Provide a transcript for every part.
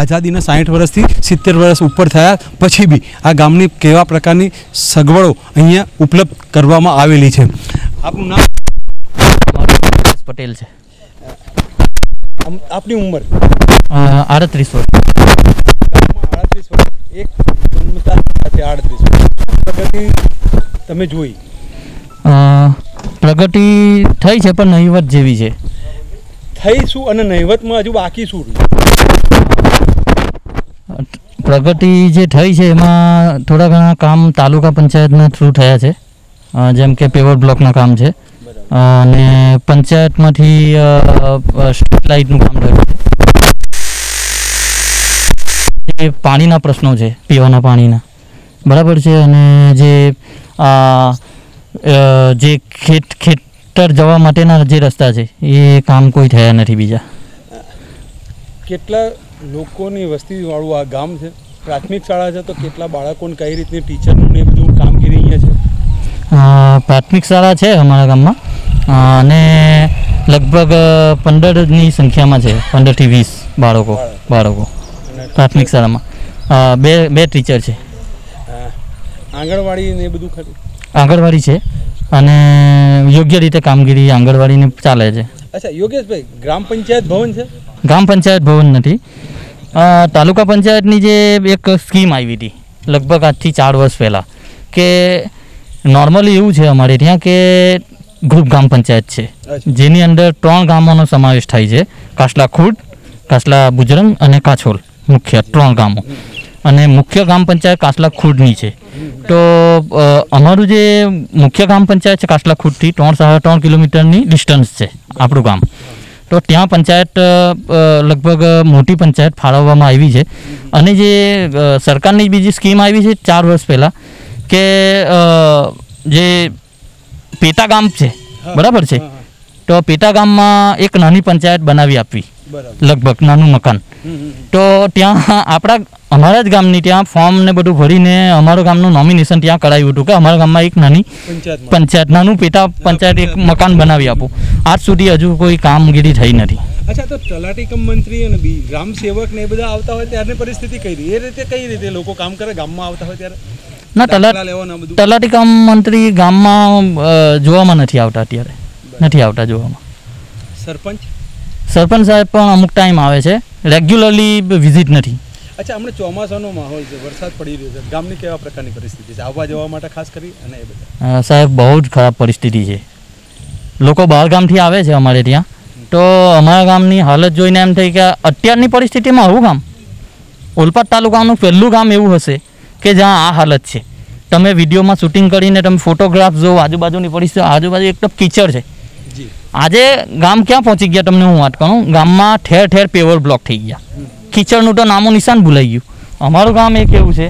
આઝાદીના સાઠ વર્ષથી સિત્તેર વર્ષ ઉપર થયા પછી બી આ ગામની કેવા પ્રકારની સગવડો અહીંયા ઉપલબ્ધ કરવામાં આવેલી છે? આપનું નામ? પટેલ છે. આપની ઉંમર? આડત્રીસ વર્ષ. આડત્રીસ વર્ષ. એક જન્મતા સાથે આડત્રીસ પ્રગતિ તમે જોઈ? પ્રગતિ થઈ છે પણ નહીવત જેવી છે. થઈ શું અને નહિવતમાં હજુ બાકી શું? પ્રગતિ જે થઈ છે, એમાં થોડા ઘણા કામ તાલુકા પંચાયતના થ્રુ થયા છે. જેમ કે પેવર બ્લોકના કામ છે. અને પંચાયતમાંથી સ્ટ્રીટ લાઇટનું કામ થયું છે. એ પાણીના પ્રશ્નો છે, પીવાના પાણીના. બરાબર છે? અને જે જે ખેત, ખેતર જવા માટેના જે રસ્તા છે, એ કામ કોઈ થયા નથી બીજા. કેટલા લોકોની વસ્તીવાળું આ ગામ છે. પ્રાથમિક શાળા છે તો કેટલા બાળકોને કઈ રીતની ટીચરનું ને બધું કામગીરી અહીંયા છે? પ્રાથમિક શાળા છે અમારા ગામમાં. અને લગભગ પંદરની સંખ્યામાં છે. પંદરથી વીસ બાળકો બાળકો. પ્રાથમિક શાળામાં. બે બે ટીચર છે. આંગણવાડી ને બધું ખરું આંગણવાડી છે. અને યોગ્ય રીતે કામગીરી આંગણવાડીની ચાલે છે. અચ્છા યોગેશભાઈ ગ્રામ પંચાયત ભવન છે? ગ્રામ પંચાયત ભવન નથી. તાલુકા પંચાયતની જે એક સ્કીમ આવી હતી લગભગ આજથી ચાર વર્ષ પહેલાં કે નોર્મલી એવું છે અમારે ત્યાં કે ગ્રુપ ગ્રામ પંચાયત છે જેની અંદર ત્રણ ગામોનો સમાવેશ થાય છે કાસલા ખુડ કાસલા બુજરંગ અને કાછોલ મુખ્ય ત્રણ ગામો. અને મુખ્ય ગ્રામ પંચાયત કાસલા ખુડની છે. તો અમારું જે મુખ્ય ગ્રામ પંચાયત છે કાસલા ખુડથી ત્રણ સાડા ત્રણ કિલોમીટરની ડિસ્ટન્સ છે આપણું ગામ. તો ત્યાં પંચાયત લગભગ મોટી પંચાયત ફાળવવામાં આવી છે. અને જે સરકારની બીજી સ્કીમ આવી છે ચાર વર્ષ પહેલાં કે જે પેટા ગામ છે બરાબર છે. તો પેટા ગામમાં એક નાની પંચાયત બનાવી આપવી. લગભગ નાનું મકાન. તો ત્યાં આપણા અમારા જ ગામની ત્યાં ફોર્મ ને બધું ભરીને અમારા ગામનું નોમિનેશન ત્યાં કરાવ્યું હતું કે અમારા ગામમાં એક નાની પંચાયત નાનું પેટા પંચાયત એક મકાન બનાવી આપો. આજ સુધી હજુ કોઈ કામગીરી થઈ નથી. અચ્છા તો તલાટી કમ મંત્રી અને બી ગ્રામ સેવક ને એ બધા આવતા હોય ત્યારે પરિસ્થિતિ કઈ રીતે? એ રીતે કઈ રીતે લોકો કામ કરે? ગામમાં આવતા હોય ત્યારે? ના તલાટ તલાટી કામ મંત્રી ગામમાં જોવામાં નથી આવતા અત્યારે. નથી આવતા જોવામાં. સરપંચ? સરપંચ સાહેબ પણ અમુક ટાઈમ આવે છે. રેગ્યુલરલી વિઝિટ નથી. અચ્છા હમણાં ચોમાસાનો માહોલ છે વરસાદ પડી રહ્યો છે. ગામની કેવા પ્રકારની પરિસ્થિતિ છે? આવવા જવા માટે ખાસ કરી અને એ બધા સાહેબ બહુ જ ખરાબ પરિસ્થિતિ છે. લોકો બહાર ગામથી આવે છે અમારે ત્યાં. તો અમારા ગામની હાલત જોઈને એમ થઈ કે અત્યારની પરિસ્થિતિમાં આવું ગામ? ઓલપાડ તાલુકાનું પહેલું ગામ એવું હશે કે જ્યાં આ હાલત છે. તમે વિડીયોમાં શૂટિંગ કરીને તમે ફોટોગ્રાફ જો આજુબાજુની પરિસ્થિતિ આજુબાજુ એકદમ કીચડ છે. આજે ગામ ક્યાં પહોંચી ગયા તમને હું વાત કરું? ગામમાં ઠેર ઠેર પેવર બ્લોક થઈ ગયા. કીચડનું તો નામો નિશાન ભૂલાઈ ગયું. અમારું ગામ એક એવું છે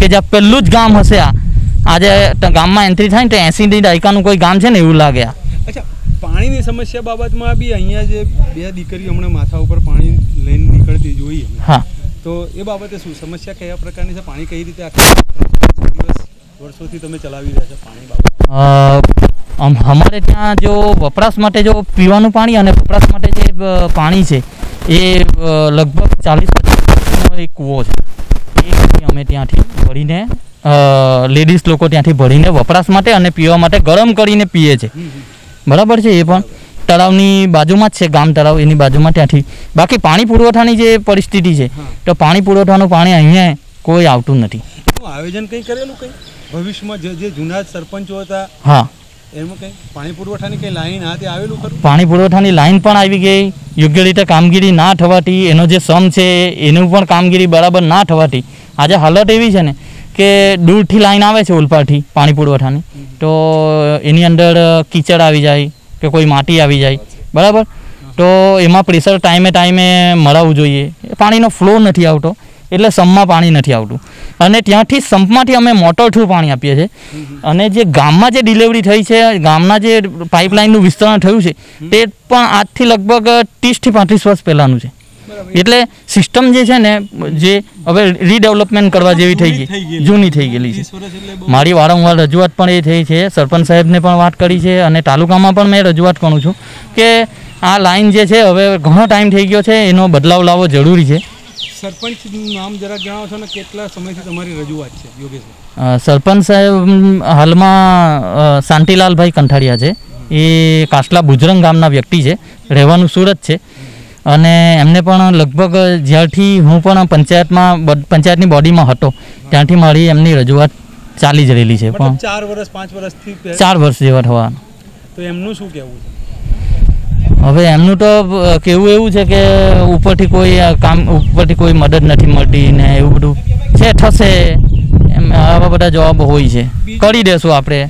કે જ્યાં પહેલું જ ગામ હશે આ. આજે ગામમાં એન્ટ્રી થાય ને તો એંસીની દાયકાનું કોઈ ગામ છે ને એવું લાગે આ. અચ્છા પાણીની સમસ્યા બાબતમાં બી અહીંયા જે બે દીકરીઓ હમણાં માથા ઉપર પાણી લઈને નીકળતી જોઈએ હા. તો એ બાબતે શું સમસ્યા કયા પ્રકારની છે? પાણી કઈ રીતે દિવસ વર્ષોથી તમે ચલાવી રહ્યા છો પાણી બાબત? અમારે ત્યાં જો વપરાશ માટે જો પીવાનું પાણી અને વપરાશ માટે જે પાણી છે એ લગભગ ચાલીસ પચાસનો એક કૂવો છે એ અમે ત્યાંથી ભરીને લેડીઝ લોકો ત્યાંથી ભરીને વપરાશ માટે અને પીવા માટે ગરમ કરીને પીએ છે. બરાબર છે એ પણ? તળાવની બાજુમાં જ છે ગામ તળાવ એની બાજુમાં ત્યાંથી. બાકી પાણી પુરવઠાની જે પરિસ્થિતિ છે તો પાણી પુરવઠાનું પાણી અહીંયા કોઈ આવતું નથી. આયોજન કંઈ કરેલું કંઈ? ભવિષ્યમાં જે જે જૂના સરપંચો હતા હા. પાણી પુરવઠાની કંઈ લાઈન પાણી આવી ગઈ. યોગ્ય રીતે કામગીરી ના થવાથી, એનો જે સમ છે, એનું પણ કામગીરી બરાબર ના થવાથી, આજે હાલત એવી છે ને કે દૂરથી લાઈન આવે છે ઉલપાથી પાણી પુરવઠાની. તો એની અંદર કીચડ આવી જાય કે કોઈ માટી આવી જાય. બરાબર? તો એમાં પ્રેશર ટાઈમે ટાઈમે મળાવવું જોઈએ. પાણીનો ફ્લો નથી આવતો. એટલે સંપમાં પાણી નથી આવતું. અને ત્યાંથી સંપમાંથી અમે મોટર થ્રુ પાણી આપીએ છીએ. અને જે ગામમાં જે ડિલિવરી થઈ છે ગામના જે પાઇપલાઇનનું વિસ્તરણ થયું છે તે પણ આજથી લગભગ ત્રીસથી પાંત્રીસ વર્ષ પહેલાંનું છે. એટલે સિસ્ટમ જે છે ને જે હવે રીડેવલપમેન્ટ કરવા જેવી થઈ ગઈ જૂની થઈ ગયેલી. છે. 30 વર્ષ એટલે બહુ. મારી વારંવાર રજૂઆત પણ એ થઈ છે સરપંચ સાહેબને પણ વાત કરી છે અને તાલુકામાં પણ મેં રજૂઆત કરું છું કે આ લાઈન જે છે હવે ઘણો ટાઈમ થઈ ગયો છે એનો બદલાવ લાવવો જરૂરી છે. સરપંચનું નામ જરા જણાવો છો ને કેટલા સમયથી તમારી રજૂઆત છે યોગેશ? સરપંચ સાહેબ હાલમાં શાંતિલાલભાઈ કંઠારિયા છે. એ કાસલા બુજરંગ ગામના વ્યક્તિ છે. રહેવાનું સુરત છે. અને એમને પણ લગભગ જ્યારથી હું પણ પંચાયતમાં પંચાયતની બોડીમાં હતો ત્યાંથી મારી એમની રજૂઆત ચાલી જ રહેલી છે. પણ ચાર વર્ષ પાંચ વર્ષથી ચાર વર્ષ જેવા થવાનું. તો એમનું શું કહેવું છે? હવે એમનું તો કેવું એવું છે કે ઉપરથી કોઈ કામ ઉપરથી કોઈ મદદ નથી મળતી ને એવું બધું છે થશે. એમ આવા બધા જવાબ હોય છે. કરી દેશું આપણે.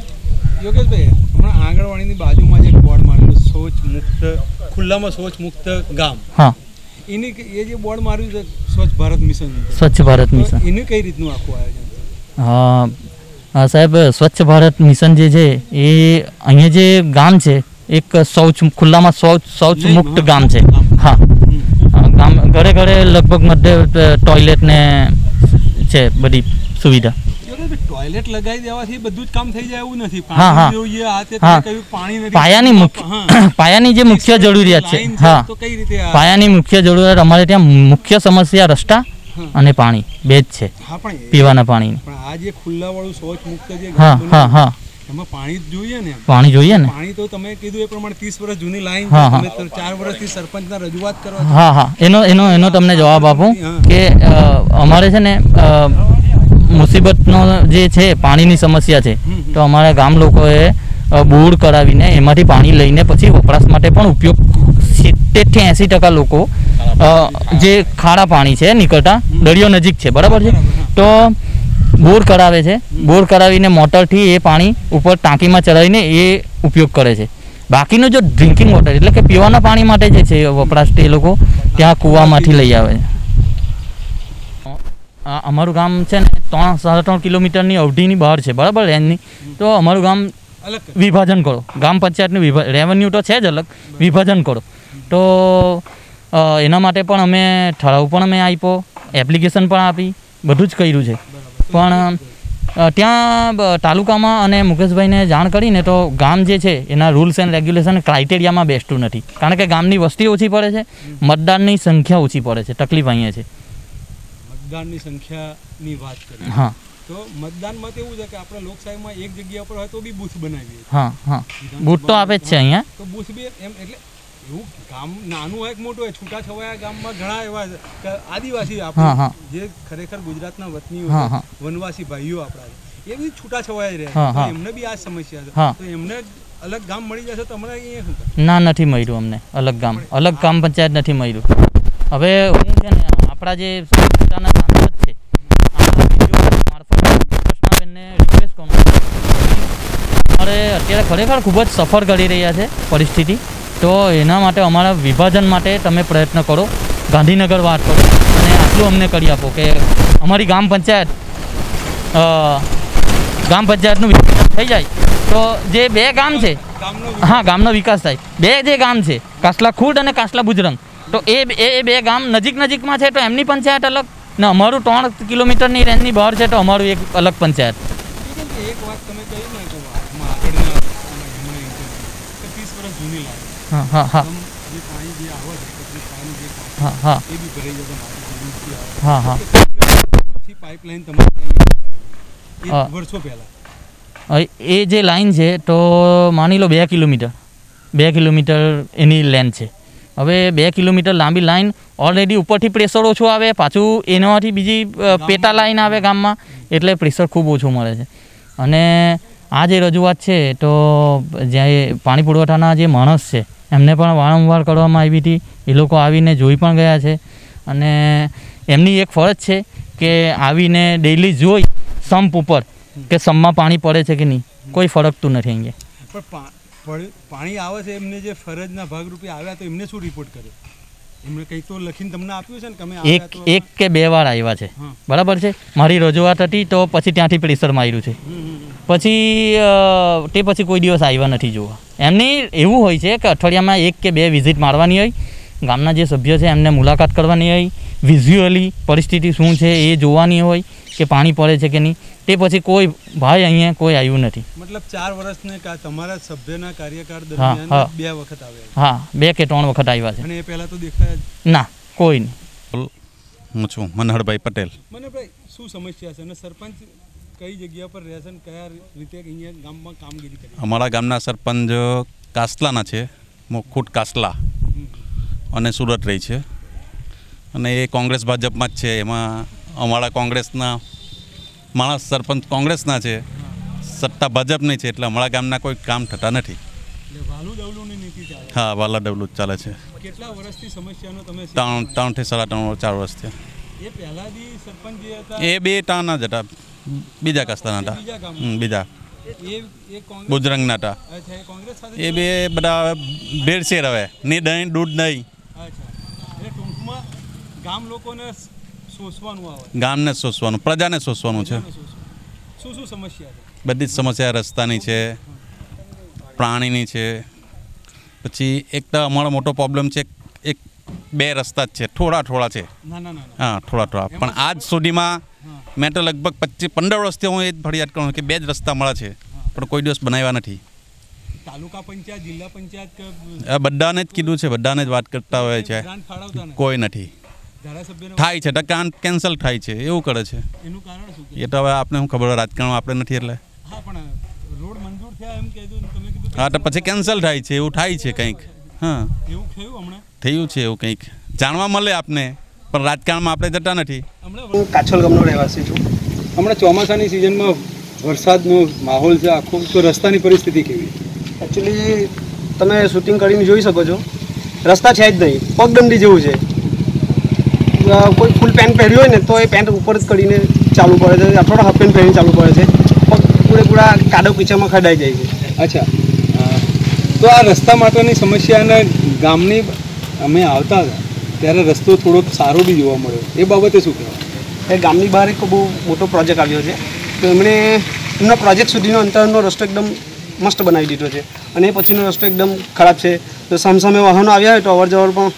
યોગેશભાઈ હમણાં આંગણવાડીની બાજુમાં જે બોર્ડ મારેલું શૌચ મુક્ત ખુલ્લામાં શૌચ મુક્ત ગામ. હા. એની એ જે બોર્ડ માર્યું છે સ્વચ્છ ભારત મિશન સ્વચ્છ ભારત મિશન. એનું કઈ રીતનું આખું આયોજન હા. હા, સાહેબ સ્વચ્છ ભારત મિશન જે છે એ અહીંયા જે ગામ છે એક શૌચ ખુલ્લામાં શૌચ શૌચ મુક્ત ગામ છે. હા ગામ ઘરે ઘરે લગભગ મધ્ય ટોયલેટ ને છે બધી સુવિધા. ટોયલેટ લગાવી દેવાથી બધું જ કામ થઈ જાય એવું નથી. હા, હા. પાણી જોઈએ આ તે તમે હા. પાણી પાયાની મુખ્ય પાયાની જે મુખ્ય જરૂરિયાત છે. હા. તો કઈ રીતે પાયાની મુખ્ય જરૂરિયાત અમારે ત્યાં મુખ્ય સમસ્યા રસ્તા અને પાણી બે જ છે. પીવાના પાણીની. પણ આ જે ખુલ્લા વાળું શૌચ મુક્ત જે હા હા હા. એમાં પાણી જોઈએ ને. પાણી જોઈએ ને? પાણી તો તમે કીધું એ પ્રમાણે ત્રીસ વર્ષ જૂની લાઈન. તમે તો ચાર વર્ષથી સરપંચના રજૂઆત કરો હા હા. એનો એનો એનો તમને જવાબ આપું કે અમારે છે ને મુસીબતનો જે છે પાણીની સમસ્યા છે. તો અમારા ગામ લોકોએ બોર કરાવીને એમાંથી પાણી લઈને પછી વપરાશ માટે પણ ઉપયોગ સિત્તેરથી એંસી ટકા લોકો જે ખારા પાણી છે નીકળતા દરિયો નજીક છે. બરાબર છે? તો બોર કરાવે છે. બોર કરાવીને મોટરથી એ પાણી ઉપર ટાંકીમાં ચડાવીને એ ઉપયોગ કરે છે. બાકીનું જો ડ્રિંકિંગ વોટર એટલે કે પીવાના પાણી માટે જે છે વપરાશ તે એ લોકો ત્યાં કૂવામાંથી લઈ આવે છે. અમારું ગામ છે ને ત્રણ સાડા ત્રણ કિલોમીટરની અવધિની બહાર છે બરાબર રેન્જની? તો અમારું ગામ વિભાજન કરો. ગ્રામ પંચાયતનું વિભા રેવન્યુ તો છે જ અલગ. વિભાજન કરો. તો એના માટે પણ અમે ઠરાવ પણ અમે આપ્યો એપ્લિકેશન પણ આપી બધું જ કર્યું છે. પણ ત્યાં તાલુકામાં અને મુકેશભાઈને જાણ કરીને તો ગામ જે છે એના રૂલ્સ એન્ડ રેગ્યુલેશન ક્રાઇટેરિયામાં બેસતું નથી. કારણ કે ગામની વસ્તી ઓછી પડે છે મતદાનની સંખ્યા ઓછી પડે છે તકલીફ અહીંયા છે. મતદાનની સંખ્યાની વાત કરીએ. હા. તો મતદાનમાં એવું છે કે આપણે લોકશાહીમાં એક જગ્યા પર હોય તો બી બૂથ બનાવીએ. હા હા. બૂથ તો આપે જ છે અહીંયા. તો બૂથ બી એમ એટલે એવું ગામ નાનું હોય કે મોટું હોય છૂટાછવાયા ગામમાં ઘણા એવા કે આદિવાસી આપણે જે ખરેખર ગુજરાતના હા. વનવાસી ભાઈઓ આપણા એ બી છૂટાછવાયા રહે હા, તો એમને બી આ સમસ્યા છે. તો એમને અલગ ગામ મળી જશે તો અમને અહીંયા ના નથી મળ્યું અમને અલગ ગામ. અલગ ગામ પંચાયત નથી મળ્યું. હવે હું છે ને આપણા જે પોતાના સાંસદ છે કૃષ્ણાબેનને રિક્વેસ્ટ કરું અમારે અત્યારે ખરેખર ખૂબ જ સફર કરી રહ્યા છે પરિસ્થિતિ. તો એના માટે અમારા વિભાજન માટે તમે પ્રયત્ન કરો ગાંધીનગર વાત કરો અને આટલું અમને કરી આપો કે અમારી ગ્રામ પંચાયત ગામ ગ્રામ પંચાયતનું વિભાજન થઈ જાય તો જે બે ગામ છે હા ગામનો વિકાસ થાય બે જે ગામ છે કાસલા ખુર્દ અને કાસલા બુજરંગ તો એ એ એ બે ગામ નજીક નજીકમાં છે તો એમની પંચાયત અલગ ને અમારું ત્રણ કિલોમીટરની રેન્જની બહાર છે તો અમારું એક અલગ પંચાયત એક વાત તમે કહી ને જે આવે છે તકલીફ પાણી જે ટાંકી હા. હા, એ જે લાઈન છે તો માની લો બે કિલોમીટર. બે કિલોમીટર એની લેન્થ છે. હવે બે કિલોમીટર લાંબી લાઈન ઓલરેડી ઉપરથી પ્રેશર ઓછું આવે, પાછું એનામાંથી બીજી પેટા લાઈન આવે ગામમાં, એટલે પ્રેશર ખૂબ ઓછું મળે છે. અને આ જે રજૂઆત છે, તો જ્યાં પાણી પુરવઠાના જે માણસ છે, એમને પણ વારંવાર કરવામાં આવી હતી. એ લોકો આવીને જોઈ પણ ગયા છે. અને એમની એક ફરજ છે કે આવીને ડેઈલી જોઈ સંપ ઉપર કે સંપમાં પાણી પડે છે કે નહીં. કોઈ ફરકતું નથી અહીંયા. પણ પાણી આવે છે એમને જે ફરજના ભાગરૂપે આવ્યા તો એમને શું રિપોર્ટ કર્યો? એમને કંઈક તો લખીને તમને આપ્યું છે ને કે એક એક કે બે વાર આવ્યા છે. બરાબર છે? મારી રજૂઆત હતી તો પછી ત્યાંથી પ્રેશર માર્યું છે. પછી તે પછી કોઈ દિવસ આવ્યા નથી જોવા. એમની એવું હોય છે કે અઠવાડિયામાં એક કે બે વિઝિટ મારવાની હોય. ગામના જે સભ્ય છે એમને મુલાકાત કરવાની હોય. વિઝ્યુઅલી પરિસ્થિતિ શું છે એ જોવાની હોય કે પાણી પડે છે કે નહીં. તે પછી કોઈ ભાઈ અહીંયા કોઈ આવ્યું નથી. મતલબ ચાર વર્ષને તમારા સભ્યના કાર્યકાળ. દરમિયાન બે વખત આવ્યા? હા બે કે ત્રણ વખત આવ્યા છે. અને એ પહેલા તો દેખાયા ના કોઈ નહીં. હું છું મનહરભાઈ પટેલ. મને ભાઈ શું સમસ્યા છે? અને સરપંચ કઈ જગ્યા પર રહે છે અને કયા રીતે અહીંયા ગામમાં કામગીરી કરી? અમારા ગામના સરપંચ કાસલાના છે મુખુટ કાસલા. અને સુરત રહી છે. અને એ કોંગ્રેસ ભાજપમાં જ છે. એમાં અમારા કોંગ્રેસના માણસ સરપંચ કોંગ્રેસના છે સત્તા ભાજપની છે એટલે અમારા ગામના કોઈ કામ થતા નથી. હા વાલા ડબલું જ ચાલે છે. કેટલા વર્ષથી સમસ્યાનો તમે ત્રણ ત્રણથી સાડા ત્રણ ચાર વર્ષથી. એ બી ટાણા જ હતા. બીજા કસ્તાના હતા. બીજા બુજરંગના હતા. એ બે બધા ભેળસેળ હવે. ની દહીં દૂધ નહીં ગામ લોકોને શોષવાનું આવે. ગામને શોષવાનું પ્રજાને શોષવાનું છે? શું શું સમસ્યા છે? બધી જ સમસ્યા રસ્તાની છે પ્રાણીની છે. પછી એક તો અમારો મોટો પ્રોબ્લેમ છે એક બે રસ્તા જ છે થોડા થોડા છે. હા થોડા થોડા. પણ આજ સુધીમાં મેં તો લગભગ પચીસ પંદર વર્ષથી હું એ જ ફરિયાદ કરું કે બે જ રસ્તા મળે છે પણ કોઈ દિવસ બનાવ્યા નથી. તાલુકા પંચાયત જિલ્લા પંચાયત બધાને જ કીધું છે બધાને જ વાત કરતા હોય છે. કોઈ નથી. થાય છે ટકા કેન્સલ થાય છે એવું કરે છે. એનું કારણ શું એ તો હવે આપણે શું ખબર હોય, રાજકારણમાં આપણે નથી એટલે. હા પણ રોડ મંજૂર થયા એમ કીધું તમે કીધું હા તો પછી કેન્સલ થાય છે એવું થાય છે કંઈક. હા. એવું થયું હમણાં? થયું છે એવું કંઈક. જાણવા મળે આપને પણ રાજકારણમાં આપણે જતા નથી. હમણાં હું કાછલ ગામનો રહેવાસી છું. હમણાં ચોમાસાની સિઝનમાં વરસાદનો માહોલ છે આખો તો રસ્તાની પરિસ્થિતિ કેવી? એકચ્યુઅલી તમે શૂટિંગ કરીને જોઈ શકો છો. રસ્તા છે જ નહીં પગદંડી જેવું છે. કોઈ ફૂલ પેન્ટ પહેર્યું હોય ને તો એ પેન્ટ ઉપર જ કરીને ચાલુ પડે છે. અથવા હાફ પેન્ટ પહેરીને ચાલુ પડે છે. પગ પૂરેપૂરા કાદવ પીછામાં ખડાઈ જાય છે. અચ્છા. તો આ રસ્તા માટેની સમસ્યાને ગામની અમે આવતા હતા ત્યારે રસ્તો થોડોક સારો બી જોવા મળ્યો. એ બાબતે શું કહેવાય એ ગામની બહાર એક બહુ મોટો પ્રોજેક્ટ આવ્યો છે. તો એમણે એમના પ્રોજેક્ટ સુધીનો અંતરનો રસ્તો એકદમ મસ્ત બનાવી દીધો છે. અને એ પછીનો રસ્તો એકદમ ખરાબ છે. તો સામસામે વાહનો આવ્યા હોય તો અવર જવર પણ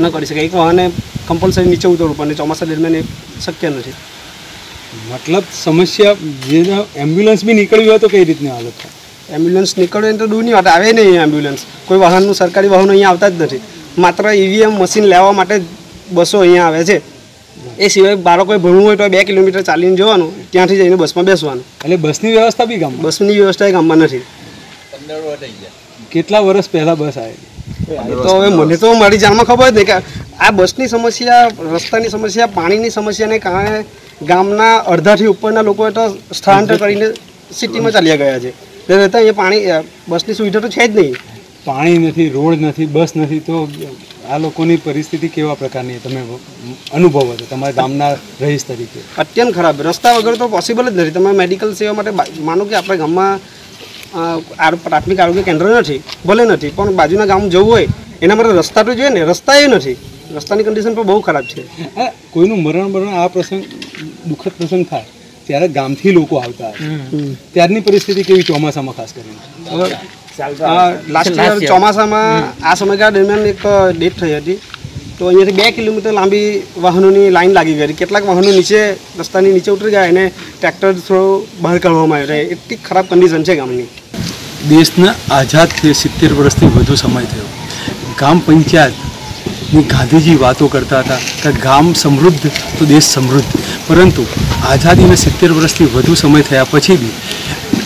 ન કરી શકે એક વાહને કમ્પલસરી નીચે ઉતરવું પડે ચોમાસા દરમિયાન એ શક્ય નથી. મતલબ સમસ્યા જે એમ્બ્યુલન્સ બી નીકળવી હોય તો કઈ રીતની હાલત એમ્બ્યુલન્સ નીકળે તો દૂરની વાત આવે નહીં એમ્બ્યુલન્સ કોઈ વાહનનું સરકારી વાહનો અહીંયા આવતા જ નથી. માત્ર ઈવીએમ મશીન લેવા માટે બસો અહીંયા આવે છે. એ સિવાય બાળકોએ ભણવું હોય તો બે કિલોમીટર ચાલીને જવાનું ત્યાંથી જઈને બસમાં બેસવાનું. એટલે બસની વ્યવસ્થા બી ગામમાં? બસની વ્યવસ્થા એ ગામમાં નથી. કેટલા વર્ષ પહેલાં બસ આવે? તો હવે મને તો મારી જાણમાં ખબર જ નહીં કે આ બસની સમસ્યા રસ્તાની સમસ્યા પાણીની સમસ્યાને કારણે ગામના અડધાથી ઉપરના લોકો તો સ્થળાંતર કરીને સિટીમાં ચાલ્યા ગયા છે. એટલે રહેતા અહીંયા પાણી બસની સુવિધા તો છે જ નહીં. પાણી નથી રોડ નથી બસ નથી તો આ લોકોની પરિસ્થિતિ કેવા પ્રકારની તમે અનુભવો છો? તમારા ગામના રહીશ તરીકે. અત્યંત ખરાબ. રસ્તા વગર તો પોસિબલ જ નથી. તમે મેડિકલ સેવા માટે માનો કે આપણા ગામમાં પ્રાથમિક આરોગ્ય કેન્દ્ર નથી ભલે નથી પણ બાજુના ગામ જવું હોય એના માટે રસ્તા તો જોઈએ ને. રસ્તા એ નથી. રસ્તાની કન્ડિશન પણ બહુ ખરાબ છે. કોઈનું મરણ મરણ આ પ્રસંગ દુઃખદ પ્રસંગ થાય ત્યારે ગામથી લોકો આવતા ત્યારની પરિસ્થિતિ કેવી ચોમાસામાં ખાસ કરીને? લાસ્ટ યર ચોમાસામાં આ સમયગાળા દરમિયાન એક ડેટ થઈ હતી. તો અહીંયાથી બે કિલોમીટર લાંબી વાહનોની લાઈન લાગી ગઈ. કેટલાક વાહનો નીચે રસ્તાની નીચે ઉતરી ગયા. અને ટ્રેક્ટર થ્રો બહાર કાઢવામાં આવ્યો. એટલી ખરાબ કન્ડિશન છે ગામની. દેશના આઝાદ થયે સિત્તેર વર્ષથી વધુ સમય થયો. ગામ પંચાયતની ગાંધીજી વાતો કરતા હતા કે ગામ સમૃદ્ધ તો દેશ સમૃદ્ધ. પરંતુ આઝાદીને સિત્તેર વર્ષથી વધુ સમય થયા પછી બી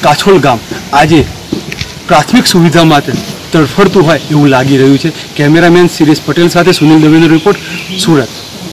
કાછોલ ગામ આજે પ્રાથમિક સુવિધા માટે તડફડતું હોય એવું લાગી રહ્યું છે. કેમેરામેન શિરીષ પટેલ સાથે સુનિલ દવેનો રિપોર્ટ સુરત.